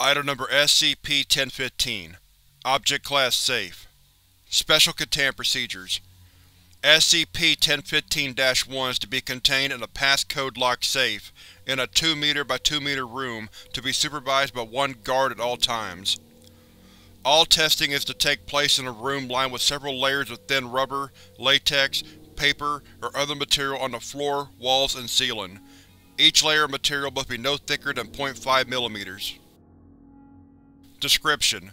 Item Number SCP-1015 Object Class Safe Special Containment Procedures SCP-1015-1 is to be contained in a passcode-locked safe in a 2 m by 2 m room to be supervised by one guard at all times. All testing is to take place in a room lined with several layers of thin rubber, latex, paper, or other material on the floor, walls, and ceiling. Each layer of material must be no thicker than 0.5 mm. Description: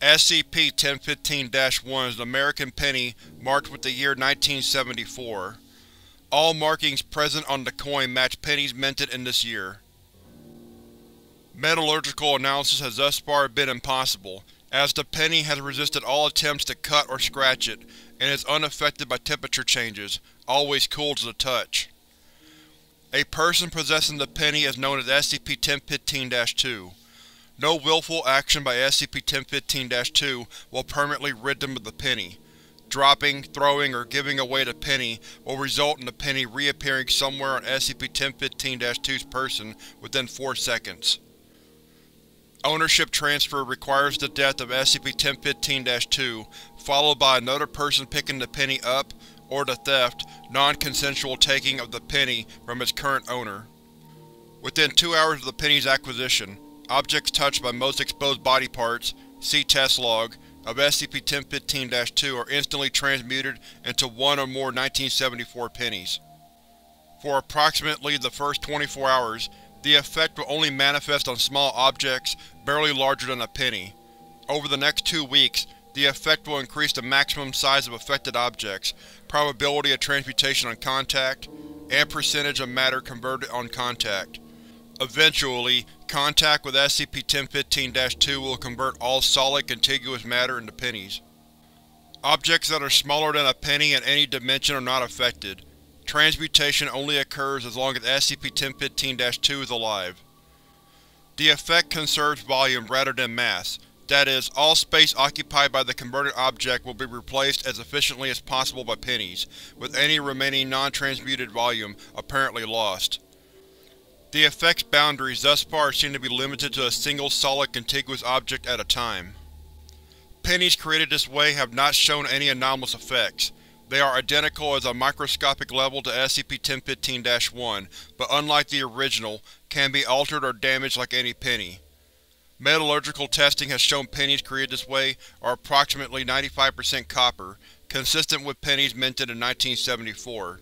SCP-1015-1 is an American penny marked with the year 1974. All markings present on the coin match pennies minted in this year. Metallurgical analysis has thus far been impossible, as the penny has resisted all attempts to cut or scratch it, and is unaffected by temperature changes, always cool to the touch. A person possessing the penny is known as SCP-1015-2. No willful action by SCP-1015-2 will permanently rid them of the penny. Dropping, throwing, or giving away the penny will result in the penny reappearing somewhere on SCP-1015-2's person within 4 seconds. Ownership transfer requires the death of SCP-1015-2, followed by another person picking the penny up, or the theft, non-consensual taking of the penny from its current owner. Within two hours of the penny's acquisition, objects touched by most exposed body parts see test log of SCP-1015-2 are instantly transmuted into one or more 1974 pennies. For approximately the first 24 hours, the effect will only manifest on small objects barely larger than a penny. Over the next two weeks, the effect will increase the maximum size of affected objects, probability of transmutation on contact, and percentage of matter converted on contact. Eventually, contact with SCP-1015-2 will convert all solid contiguous matter into pennies. Objects that are smaller than a penny in any dimension are not affected. Transmutation only occurs as long as SCP-1015-2 is alive. The effect conserves volume rather than mass, that is, all space occupied by the converted object will be replaced as efficiently as possible by pennies, with any remaining non-transmuted volume apparently lost. The effect's boundaries thus far seem to be limited to a single solid contiguous object at a time. Pennies created this way have not shown any anomalous effects, they are identical as a microscopic level to SCP-1015-1, but unlike the original, can be altered or damaged like any penny. Metallurgical testing has shown pennies created this way are approximately 95% copper, consistent with pennies minted in 1974.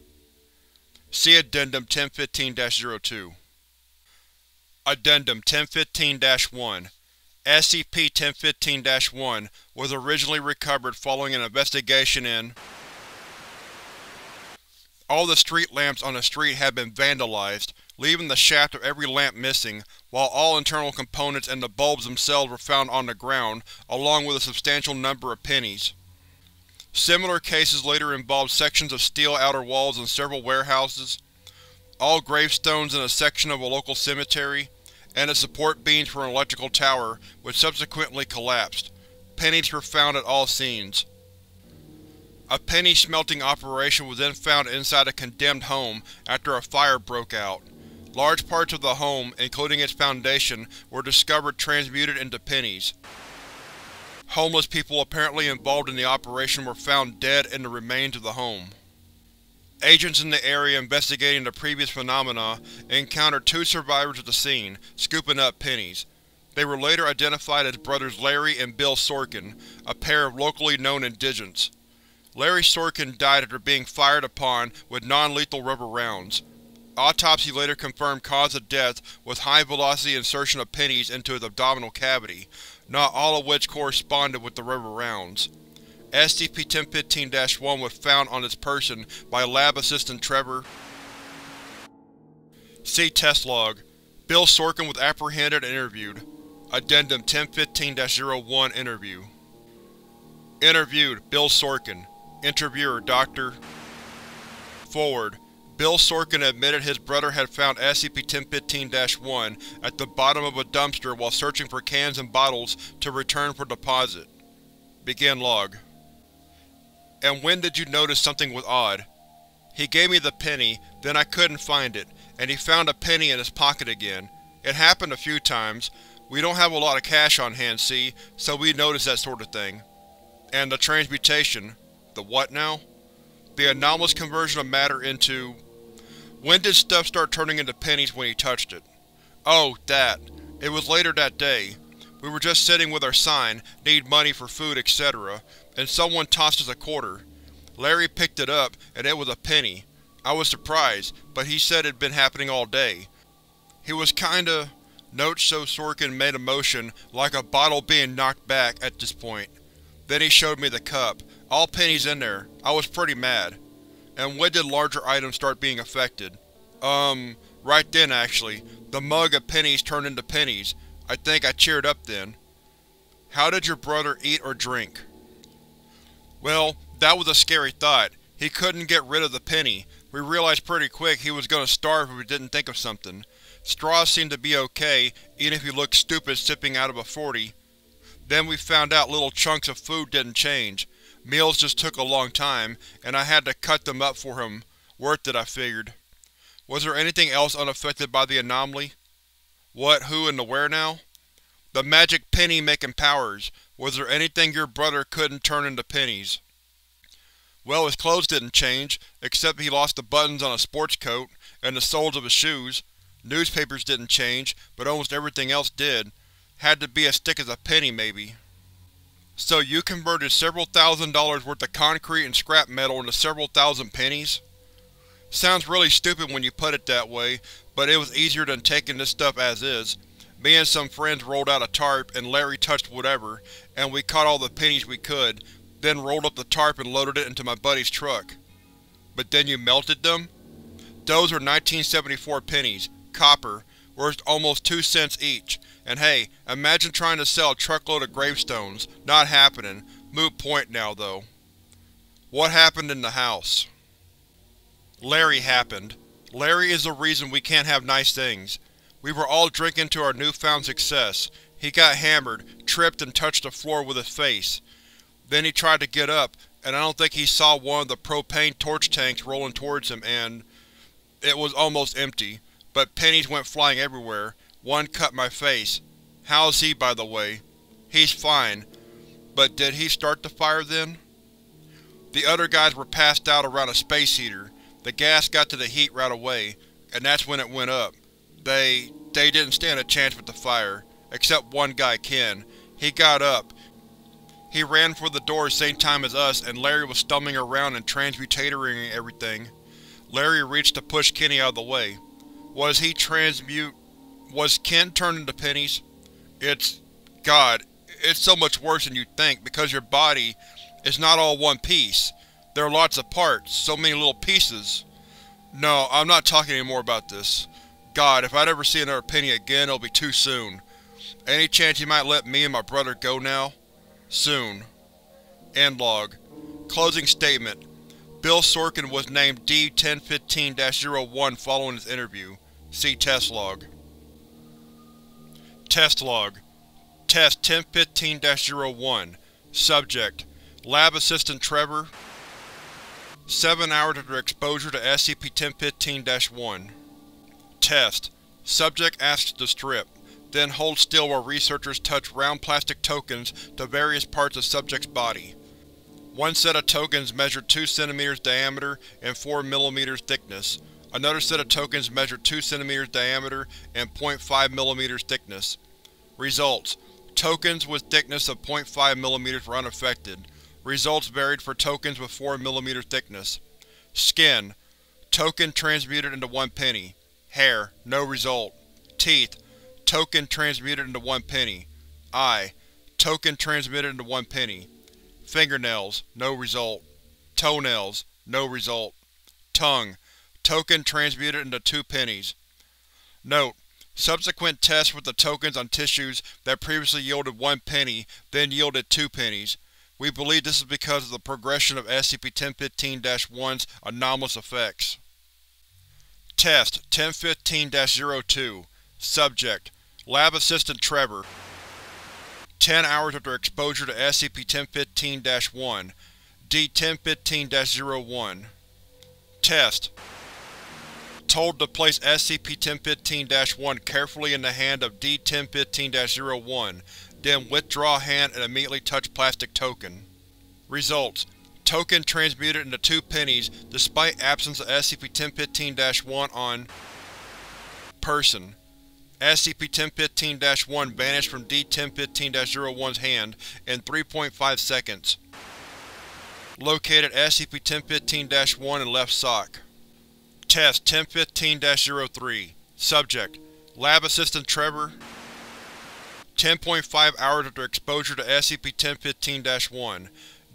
See Addendum 1015-02 Addendum 1015-1 SCP-1015-1 was originally recovered following an investigation in all the street lamps on the street had been vandalized, leaving the shaft of every lamp missing, while all internal components and the bulbs themselves were found on the ground, along with a substantial number of pennies. Similar cases later involved sections of steel outer walls in several warehouses, all gravestones in a section of a local cemetery, and the support beams for an electrical tower, which subsequently collapsed. Pennies were found at all scenes. A penny smelting operation was then found inside a condemned home after a fire broke out. Large parts of the home, including its foundation, were discovered transmuted into pennies. Homeless people apparently involved in the operation were found dead in the remains of the home. Agents in the area investigating the previous phenomena encountered two survivors at the scene, scooping up pennies. They were later identified as brothers Larry and Bill Sorkin, a pair of locally known indigents. Larry Sorkin died after being fired upon with non-lethal rubber rounds. Autopsy later confirmed cause of death was high-velocity insertion of pennies into his abdominal cavity, not all of which corresponded with the rubber rounds. SCP-1015-1 was found on his person by Lab Assistant Trevor. See Test Log. Bill Sorkin was apprehended and interviewed. Addendum 1015-01 Interview Interviewed, Bill Sorkin Interviewer, Dr. Forward. Bill Sorkin admitted his brother had found SCP-1015-1 at the bottom of a dumpster while searching for cans and bottles to return for deposit. Begin log. And when did you notice something was odd? He gave me the penny, then I couldn't find it, and he found a penny in his pocket again. It happened a few times. We don't have a lot of cash on hand, see, so we notice that sort of thing. And the transmutation. The what now? The anomalous conversion of matter into… When did stuff start turning into pennies when he touched it? Oh, that. It was later that day. We were just sitting with our sign, need money for food, etc., and someone tossed us a quarter. Larry picked it up, and it was a penny. I was surprised, but he said it'd been happening all day. He was kinda… Note so Sorkin made a motion, like a bottle being knocked back, at this point. Then he showed me the cup. All pennies in there. I was pretty mad. And when did larger items start being affected? Um, right then actually. The mug of pennies turned into pennies. I think I cheered up then. How did your brother eat or drink? Well, that was a scary thought. He couldn't get rid of the penny. We realized pretty quick he was gonna starve if we didn't think of something. Straws seemed to be okay, even if he looked stupid sipping out of a 40. Then we found out little chunks of food didn't change. Meals just took a long time, and I had to cut them up for him. Worth it, I figured. Was there anything else unaffected by the anomaly? What, who, and the where now? The magic penny-making powers. Was there anything your brother couldn't turn into pennies? Well, his clothes didn't change, except he lost the buttons on a sports coat, and the soles of his shoes. Newspapers didn't change, but almost everything else did. Had to be as thick as a penny, maybe. So you converted several thousand dollars worth of concrete and scrap metal into several thousand pennies? Sounds really stupid when you put it that way, but it was easier than taking this stuff as is. Me and some friends rolled out a tarp, and Larry touched whatever, and we caught all the pennies we could, then rolled up the tarp and loaded it into my buddy's truck. But then you melted them? Those are 1974 pennies, copper, worth almost two cents each, and hey, imagine trying to sell a truckload of gravestones. Not happening. Moot point now, though. What happened in the house? Larry happened. Larry is the reason we can't have nice things. We were all drinking to our newfound success. He got hammered, tripped and touched the floor with his face. Then he tried to get up, and I don't think he saw one of the propane torch tanks rolling towards him and… It was almost empty, but pennies went flying everywhere. One cut my face. How's he, by the way? He's fine. But did he start the fire then? The other guys were passed out around a space heater. The gas got to the heat right away, and that's when it went up. They… they didn't stand a chance with the fire. Except one guy, Ken. He got up. He ran for the door same time as us, and Larry was stumbling around and transmutatoring everything. Larry reached to push Kenny out of the way. Was he transmute… was Ken turned into pennies? It's… God, it's so much worse than you'd think, because your body is not all one piece. There are lots of parts, so many little pieces. No, I'm not talking anymore about this. God, if I'd ever see another penny again, it'll be too soon. Any chance you might let me and my brother go now? Soon. End log. Closing statement. Bill Sorkin was named D-1015-01 following his interview. See test log. Test log. Test 1015-01 Subject: Lab Assistant Trevor 7 hours after exposure to SCP-1015-1 Test: Subject asks to strip. Then hold still while researchers touch round plastic tokens to various parts of subject's body. One set of tokens measured 2 cm diameter and 4 mm thickness. Another set of tokens measured 2 cm diameter and 0.5 mm thickness. Results: Tokens with thickness of 0.5 mm were unaffected. Results varied for tokens with 4 mm thickness. Skin: Token transmuted into 1 penny. Hair: No result. Teeth: Token transmuted into one penny. Eye. Token transmitted into one penny. Fingernails. No result. Toenails. No result. Tongue. Token transmuted into two pennies. Note: Subsequent tests with the tokens on tissues that previously yielded one penny then yielded two pennies. We believe this is because of the progression of SCP-1015-1's anomalous effects. Test 1015-02 Subject Lab Assistant Trevor. 10 hours after exposure to SCP-1015-1 D-1015-01 Test. Told to place SCP-1015-1 carefully in the hand of D-1015-01, then withdraw hand and immediately touch plastic token. Results: Token transmuted into two pennies despite absence of SCP-1015-1 on Person SCP-1015-1 vanished from D-1015-01's hand in 3.5 seconds. Located SCP-1015-1 in left sock. Test 1015-03 Subject: Lab Assistant Trevor 10.5 hours after exposure to SCP-1015-1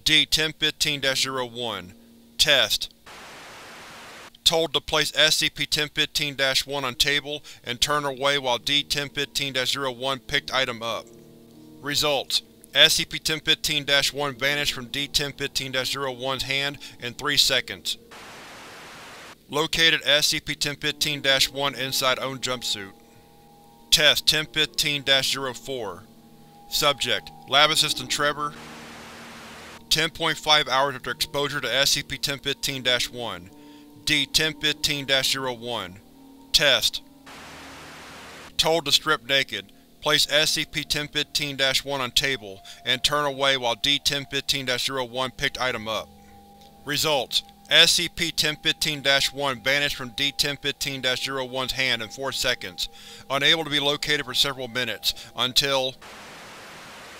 D-1015-01 Test Told to place SCP-1015-1 on table and turn away while D-1015-01 picked item up. Results: SCP-1015-1 vanished from D-1015-01's hand in 3 seconds. Located SCP-1015-1 inside own jumpsuit. Test 1015-04 Subject: Lab Assistant Trevor 10.5 hours after exposure to SCP-1015-1 D-1015-01 Test Told to strip naked. Place SCP-1015-1 on table, and turn away while D-1015-01 picked item up. Results: SCP-1015-1 vanished from D-1015-01's hand in 4 seconds, unable to be located for several minutes, until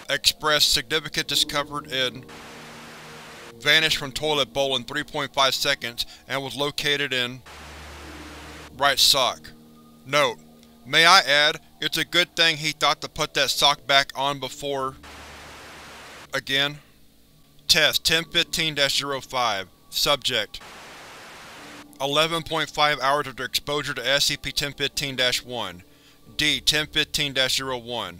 expressed significant discomfort in vanished from toilet bowl in 3.5 seconds and was located in right sock. Note: May I add, it's a good thing he thought to put that sock back on before… again? Test 1015-05 Subject: 11.5 hours after exposure to SCP-1015-1 D-1015-01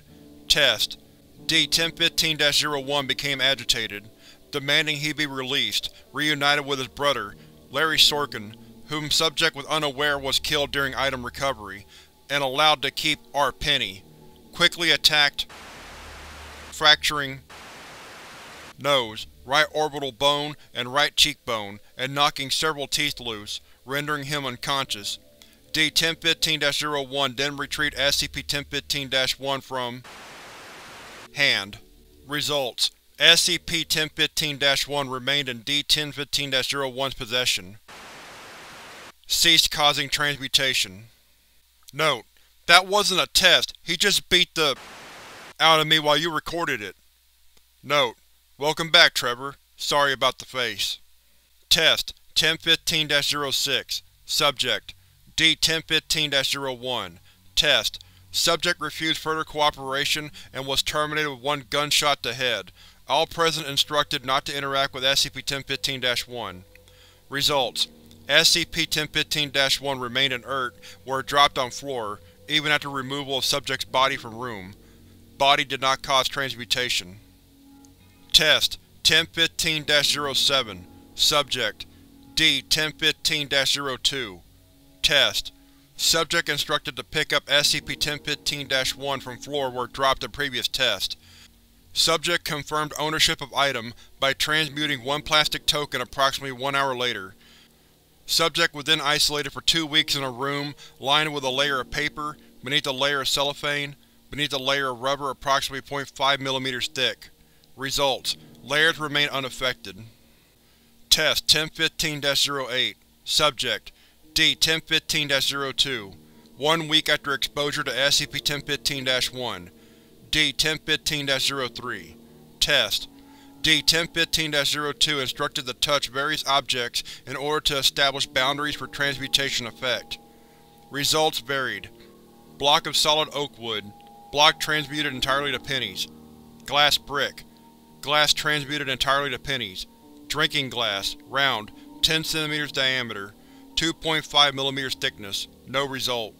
Test: D-1015-01 became agitated, demanding he be released, reunited with his brother, Larry Sorkin, whom Subject was unaware was killed during item recovery, and allowed to keep R. Penny. Quickly attacked, fracturing nose, right orbital bone, and right cheekbone, and knocking several teeth loose, rendering him unconscious. D-1015-01 then retrieved SCP-1015-1 from Hand. Results: SCP-1015-1 remained in D-1015-01's possession. Ceased causing transmutation. Note: That wasn't a test, he just beat the out of me while you recorded it. Note: Welcome back, Trevor. Sorry about the face. Test 1015-06 Subject: D-1015-01 Test: Subject refused further cooperation and was terminated with one gunshot to the head. All present instructed not to interact with SCP-1015-1. Results: SCP-1015-1 remained inert where it dropped on floor, even after removal of subject's body from room. Body did not cause transmutation. Test 1015-07 Subject: D-1015-02 Test: Subject instructed to pick up SCP-1015-1 from floor where it dropped in previous test. Subject confirmed ownership of item by transmuting one plastic token approximately one hour later. Subject was then isolated for two weeks in a room lined with a layer of paper, beneath a layer of cellophane, beneath a layer of rubber approximately 0.5 mm thick. Results: Layers remain unaffected. Test 1015-08 Subject: D-1015-02 One week after exposure to SCP-1015-1 D-1015-03 Test D-1015-02 instructed to touch various objects in order to establish boundaries for transmutation effect. Results varied. Block of solid oak wood. Block transmuted entirely to pennies. Glass brick. Glass transmuted entirely to pennies. Drinking glass, round, 10 cm diameter, 2.5 mm thickness. No result.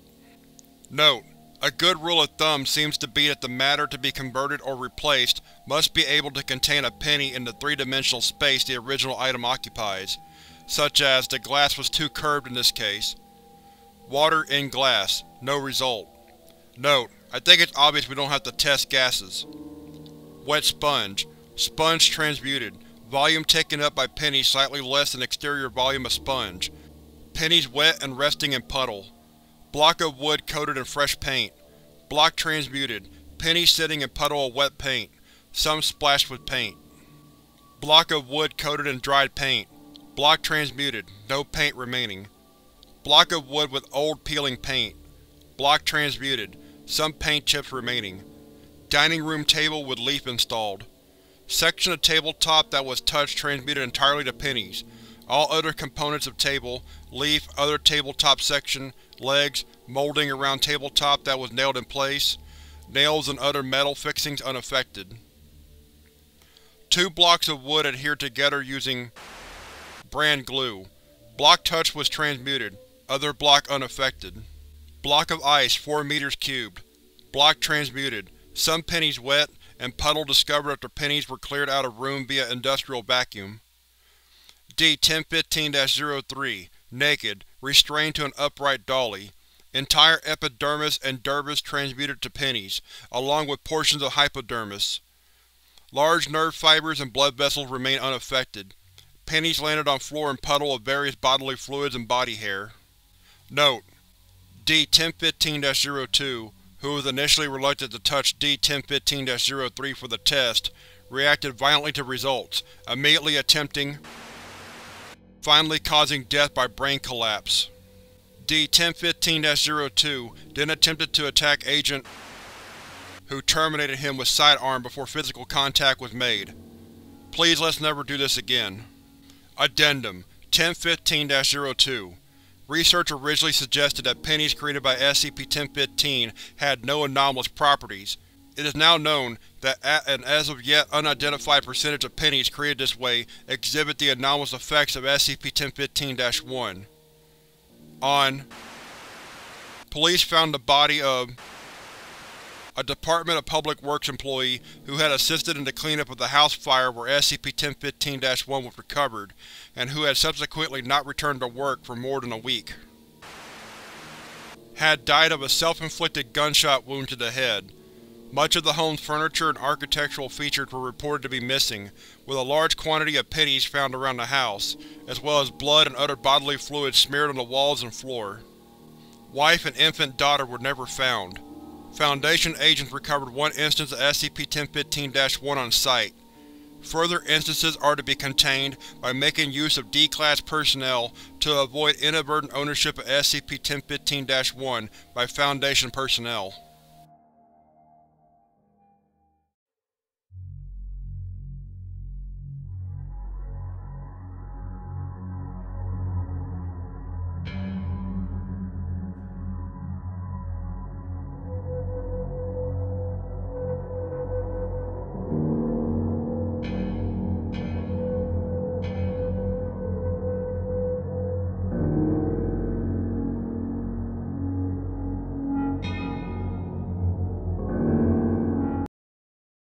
Note: A good rule of thumb seems to be that the matter to be converted or replaced must be able to contain a penny in the three-dimensional space the original item occupies, such as the glass was too curved in this case. Water in glass. No result. Note: I think it's obvious we don't have to test gases. Wet sponge. Sponge transmuted. Volume taken up by penny slightly less than exterior volume of sponge. Pennies wet and resting in puddle. Block of wood coated in fresh paint. Block transmuted. Pennies sitting in puddle of wet paint, some splashed with paint. Block of wood coated in dried paint. Block transmuted, no paint remaining. Block of wood with old peeling paint. Block transmuted, some paint chips remaining. Dining room table with leaf installed. Section of tabletop that was touched transmuted entirely to pennies. All other components of table, leaf, other tabletop section, legs, molding around tabletop that was nailed in place, nails and other metal fixings unaffected. Two blocks of wood adhered together using brand glue. Block touch was transmuted, other block unaffected. Block of ice 4 meters cubed. Block transmuted, some pennies wet, and puddle discovered after pennies were cleared out of room via industrial vacuum. D-1015-03 Naked, restrained to an upright dolly. Entire epidermis and dermis transmuted to pennies, along with portions of hypodermis. Large nerve fibers and blood vessels remain unaffected. Pennies landed on floor and puddle of various bodily fluids and body hair. Note: D-1015-02, who was initially reluctant to touch D-1015-03 for the test, reacted violently to results, immediately attempting finally causing death by brain collapse. D-1015-02 then attempted to attack Agent who terminated him with sidearm before physical contact was made. Please let's never do this again. Addendum 1015-02 Research originally suggested that pennies created by SCP-1015 had no anomalous properties. It is now known that an as of yet unidentified percentage of pennies created this way exhibit the anomalous effects of SCP-1015-1. On Police found the body of a Department of Public Works employee who had assisted in the cleanup of the house fire where SCP-1015-1 was recovered, and who had subsequently not returned to work for more than a week. Had died of a self-inflicted gunshot wound to the head. Much of the home's furniture and architectural features were reported to be missing, with a large quantity of pennies found around the house, as well as blood and other bodily fluids smeared on the walls and floor. Wife and infant daughter were never found. Foundation agents recovered one instance of SCP-1015-1 on site. Further instances are to be contained by making use of D-Class personnel to avoid inadvertent ownership of SCP-1015-1 by Foundation personnel.